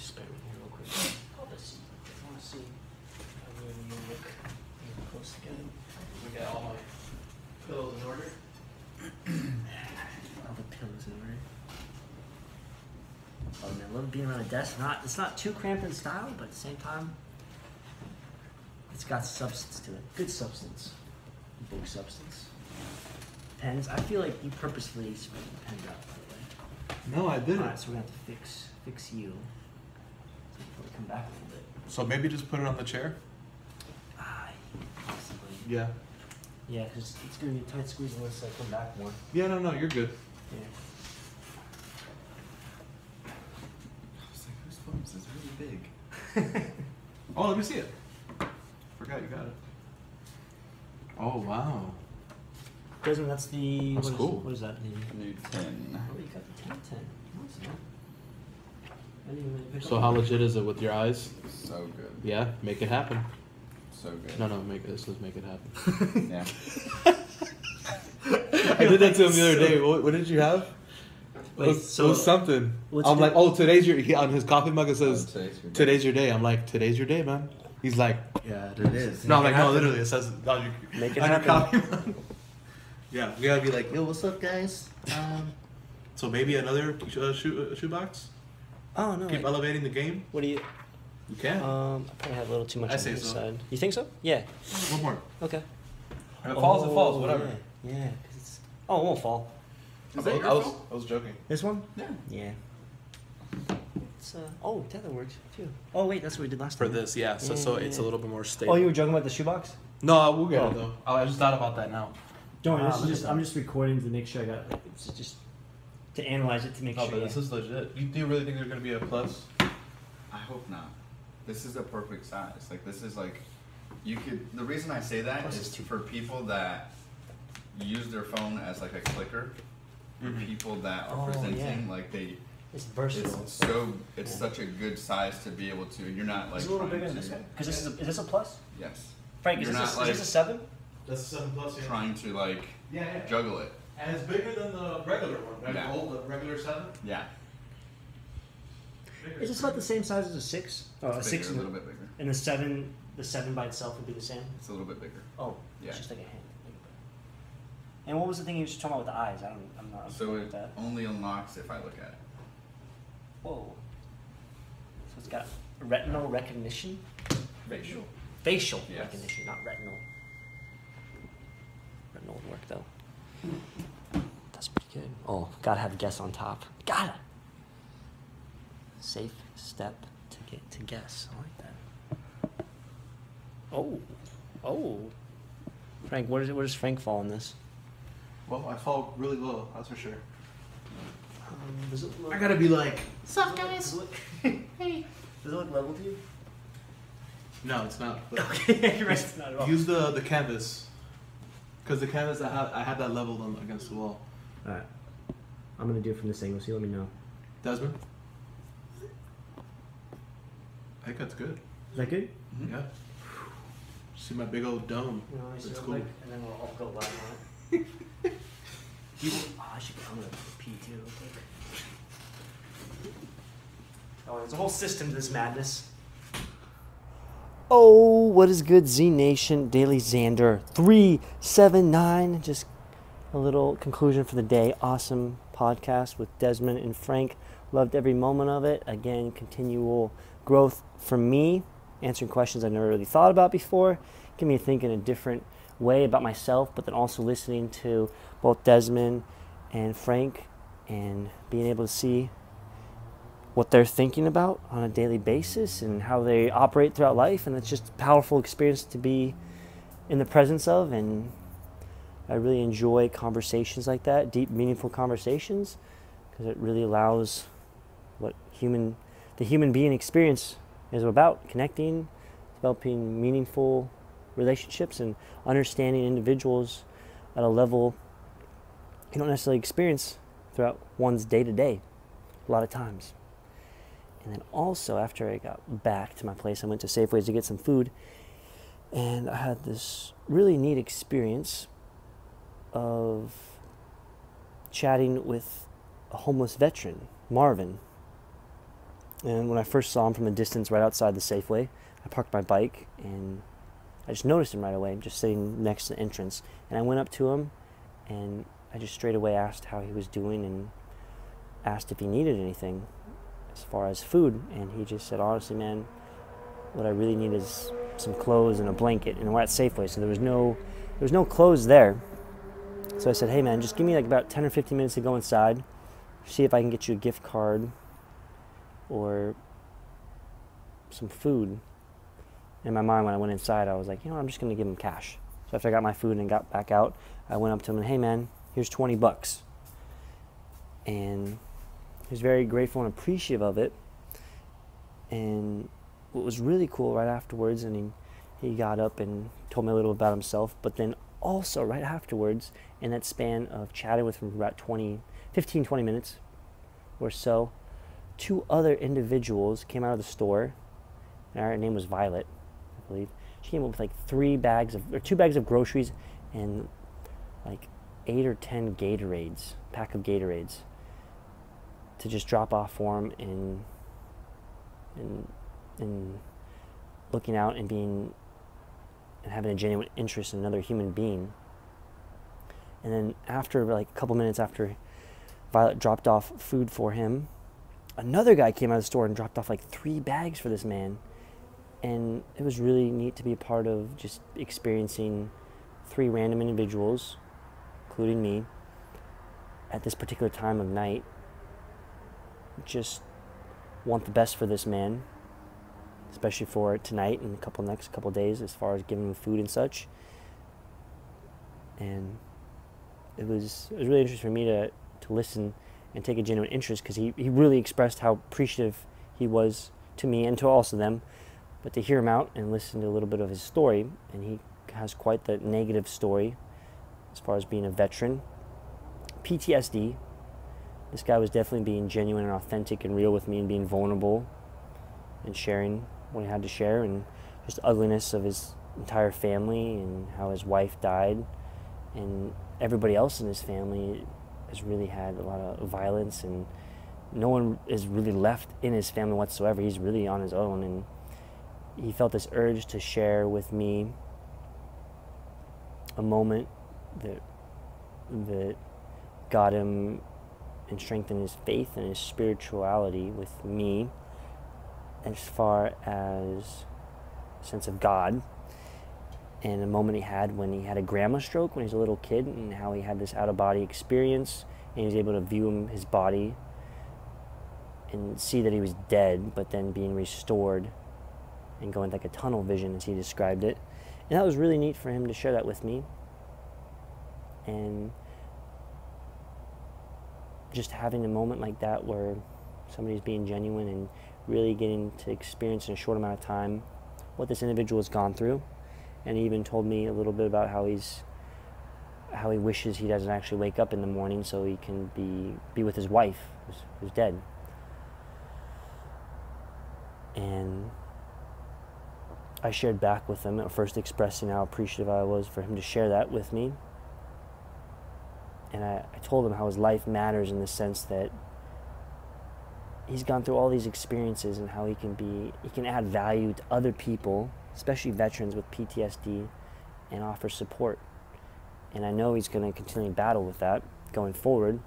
just bear with me real quick. I'll just see. I want to see how weird you look. You're close together. We got all my pillows in order. All the pillows in order. Oh man, I love being on a desk. Not it's not too cramped in style, but at the same time, it's got substance to it. Good substance. Book substance. Pens. I feel like you purposefully spread the pens out. By the way. No, I didn't. Alright, so we're gonna have to fix fix you. So come back a little bit. So maybe just put it on the chair. Ah, possibly. Yeah. Yeah, because it's gonna be a tight squeeze unless I come back more. Yeah, no, no, you're good. Yeah. I was like, whose phone is this really big? Oh, let me see it. Forgot you got it. Oh wow. Desmond, that's the. That's what is- cool. What is that? The, New 10. oh, you got the 10 10. Nice, man. I didn't even pick So how legit is it with your eyes? So good. Yeah, make it happen. So good. No, no, make this. Let's make it happen. Yeah. I did that to him the other day. What, what did you have? Wait, it, was, so it was something. I'm like, oh, today's your. He, on his coffee mug it says, Oh, today's your day. "Today's your day." I'm like, "Today's your day, man." He's like, Yeah, it is. "No, I'm like, it no, literally, it says on your, Make it on your happen. coffee mug." yeah, we gotta be like, "Yo, what's up, guys?" Um, so maybe another uh, shoe uh, shoebox. Oh, no. Keep wait. elevating the game. What do you. You can. Um, I probably have a little too much I on say this so. side. You think so? Yeah. One more. Okay. If it falls, it falls. Oh, Whatever. Yeah, yeah 'cause it's. Oh, it won't fall. Is I, that was, your I was, phone? I was joking. This one? Yeah. Yeah. It's, uh, oh, tether works too. Oh, wait, that's what we did last For time. For this, yeah. So, Yeah, so yeah, it's a little bit more stable. Oh, you were joking about the shoebox? No, we'll get Oh. it though. Oh, I just thought about that now. Don't worry, this is just, I'm just recording to make sure I got, like, it's just to analyze it to make Oh, sure. but this is legit. You do you really think there's gonna be a plus? I hope not. This is the perfect size. Like this is like you could the reason I say that Plus is it's for people that use their phone as like a clicker. For Mhm. people that are Oh, presenting yeah. like they it's versatile. it's so it's Yeah. such a good size to be able to you're not like It's a little trying bigger than this one. Because this is, a, is this a plus? Yes. Frank, is You're this, a, not, is this a seven? That's seven plus. Trying to like Yeah, yeah. juggle it. And it's bigger than the regular one, right? Yeah. The old, the regular seven. Yeah. Bigger. Is this about the same size as a six? Oh, a six bigger, a little bit bigger. and the seven, the seven by itself would be the same? It's a little bit bigger. Oh, Yeah. it's just like a hand. And what was the thing you were just talking about with the eyes? I don't, I'm not So it that. only unlocks if I look at it. Whoa. So it's got retinal recognition? Facial. Facial Yes. recognition, not retinal. Retinal would work though. That's pretty good. Oh, gotta have guess on top. Gotta. Safe step to get to guess. I like that. Oh, oh. Frank, where does where does Frank fall in this? Well, I fall really low. That's for sure. Um, does it look? I gotta be like. Sup, guys? Does it look, hey. Does it look level to you? No, it's not. but Okay, you're right. It's not at all. Use the the canvas. Cause the canvas I had I had that leveled on against the wall. All right. I'm gonna do it from this angle. So you let me know. Desmond. I think that's good. Is that good? Mhm. Yeah. See my big old dome. You know, I That's cool. like, and then we'll all go live on it. you, oh, I should. I'm gonna pee too. real. Oh, there's a whole system to this madness. Oh, what is good, Z Nation? Daily Xander three seven nine. Just a little conclusion for the day. Awesome podcast with Desmond and Frank. Loved every moment of it. Again, continual growth for me, answering questions I never really thought about before. Get me a think in a different way about myself, but then also listening to both Desmond and Frank and being able to see what they're thinking about on a daily basis and how they operate throughout life. And it's just a powerful experience to be in the presence of. And I really enjoy conversations like that, deep, meaningful conversations, because it really allows what human, the human being experience is about connecting, developing meaningful relationships, and understanding individuals at a level you don't necessarily experience throughout one's day to day, a lot of times. And then also, after I got back to my place, I went to Safeways to get some food, and I had this really neat experience of chatting with a homeless veteran, Marvin. And when I first saw him from a distance right outside the Safeway, I parked my bike and I just noticed him right away, just sitting next to the entrance. And I went up to him and I just straight away asked how he was doing and asked if he needed anything as far as food. And he just said, honestly, man, what I really need is some clothes and a blanket. And we're at Safeway, so there was no there was no clothes there. So I said, hey man, just give me like about 10 or 15 minutes to go inside, see if I can get you a gift card or some food. In my mind, when I went inside, I was like, you know, I'm just to give him cash. So after I got my food and got back out, I went up to him and, hey man, here's 20 bucks. And he was very grateful and appreciative of it. And what was really cool right afterwards, and he, he got up and told me a little about himself, but then also right afterwards, in that span of chatting with him for about 20, 15, 20 minutes or so, two other individuals came out of the store. And her name was Violet, I believe. She came up with like three bags of, or two bags of groceries and like eight or ten Gatorades, pack of Gatorades, to just drop off for him and and and looking out and being and having a genuine interest in another human being. And then after like a couple minutes after Violet dropped off food for him, another guy came out of the store and dropped off like three bags for this man. And it was really neat to be a part of just experiencing three random individuals, including me, at this particular time of night. Just want the best for this man, especially for tonight and a couple next couple days, as far as giving him food and such. And it was it was really interesting for me to to listen and take a genuine interest because he, he really expressed how appreciative he was to me and to also them. But to hear him out and listen to a little bit of his story, and he has quite the negative story as far as being a veteran. PTSD. This guy was definitely being genuine and authentic and real with me and being vulnerable and sharing what he had to share and just ugliness of his entire family and how his wife died and everybody else in his family has really had a lot of violence and no one is really left in his family whatsoever. He's really on his own and he felt this urge to share with me a moment that that got him and strengthen his faith and his spirituality with me as far as sense of God and a moment he had when he had a grandma stroke when he was a little kid and how he had this out of body experience and he was able to view him, his body and see that he was dead but then being restored and going like a tunnel vision as he described it. And that was really neat for him to share that with me. And just having a moment like that where somebody's being genuine and really getting to experience in a short amount of time what this individual has gone through. And he even told me a little bit about how he's how he wishes he doesn't actually wake up in the morning so he can be be with his wife who's, who's dead. And I shared back with him at first expressing how appreciative I was for him to share that with me and I, I told him how his life matters in the sense that he's gone through all these experiences and how he can be he can add value to other people especially veterans with PTSD, and offer support. And I know he's going to continue to battle with that going forward.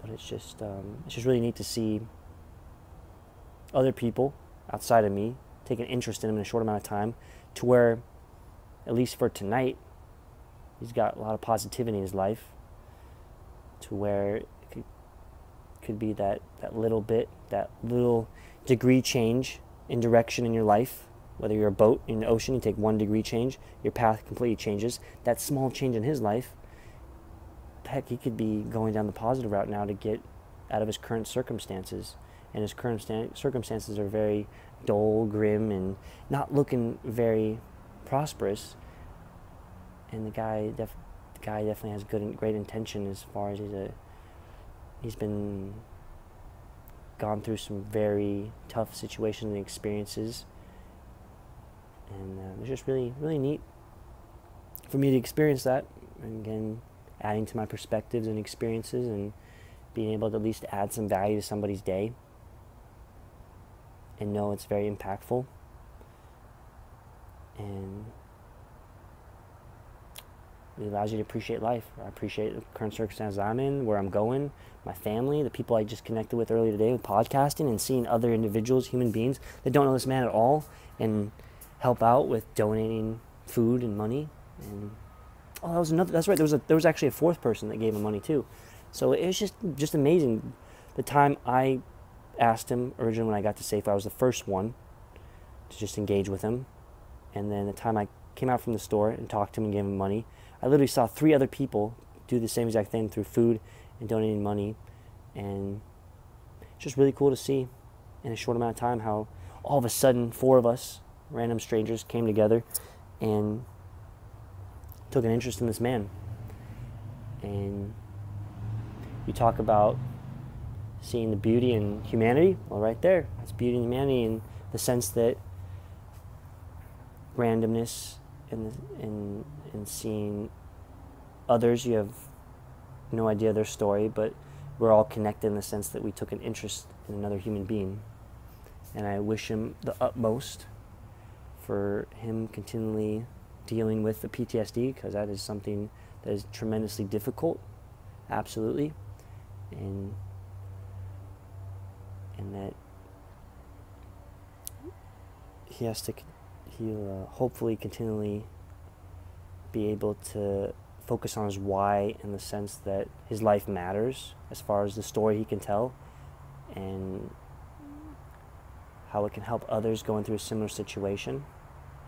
But it's just um, it's just really neat to see other people outside of me take an interest in him in a short amount of time, to where, at least for tonight, he's got a lot of positivity in his life. To where it could, could be that that little bit, that little degree change in direction in your life whether you're a boat in the ocean, you take one degree change, your path completely changes. That small change in his life, heck, he could be going down the positive route now to get out of his current circumstances. And his current circumstances are very dull, grim, and not looking very prosperous. And the guy, def- the guy definitely has good, and great intention as far as he's a, he's been gone through some very tough situations and experiences and uh, just really really neat for me to experience that and again adding to my perspectives and experiences and being able to at least add some value to somebody's day and know it's very impactful. And it allows you to appreciate life. I appreciate the current circumstances I'm in, where I'm going, my family, the people I just connected with earlier today with podcasting, and seeing other individuals, human beings that don't know this man at all, and help out with donating food and money. And oh, that was another. That's right. There was a there was actually a fourth person that gave him money too. So it was just just amazing. The time I asked him originally when I got to Safe, I was the first one to just engage with him, and then the time I came out from the store and talked to him and gave him money I literally saw three other people do the same exact thing through food and donating money. And it's just really cool to see in a short amount of time how all of a sudden four of us, random strangers, came together and took an interest in this man. And you talk about seeing the beauty in humanity. Well, right there, that's beauty in humanity in the sense that randomness and and and seeing others you have no idea their story but we're all connected in the sense that we took an interest in another human being. And i wish him the utmost for him continually dealing with the ptsd because that is something that is tremendously difficult absolutely. And and that he has to he'll uh, hopefully continually be able to focus on his why in the sense that his life matters as far as the story he can tell and how it can help others going through a similar situation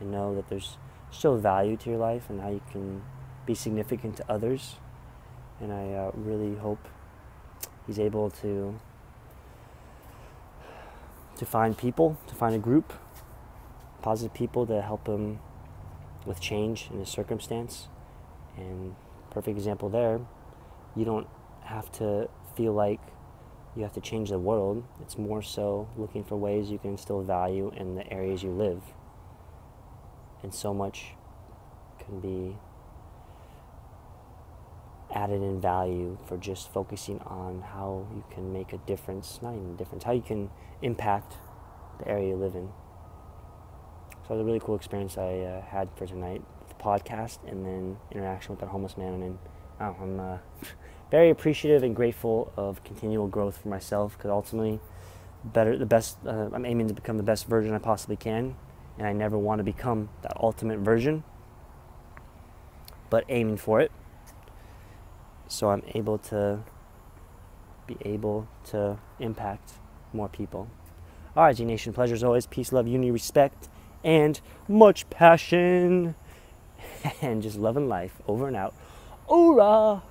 and know that there's still value to your life and how you can be significant to others. And i uh, really hope he's able to to find people to find a group positive people to help him with change in his circumstance. And perfect example there, you don't have to feel like you have to change the world. It's more so looking for ways you can instill value in the areas you live. And so much can be added in value for just focusing on how you can make a difference, not even a difference, how you can impact the area you live in. So it was a really cool experience I uh, had for tonight, the podcast, and then interaction with that homeless man. And oh, I'm uh, very appreciative and grateful of continual growth for myself because ultimately, better, the best. Uh, I'm aiming to become the best version I possibly can, and I never want to become that ultimate version, but aiming for it. So I'm able to be able to impact more people. All right, G Nation, pleasure as always. Peace, love, unity, respect and much passion and just loving life over and out. Hoorah!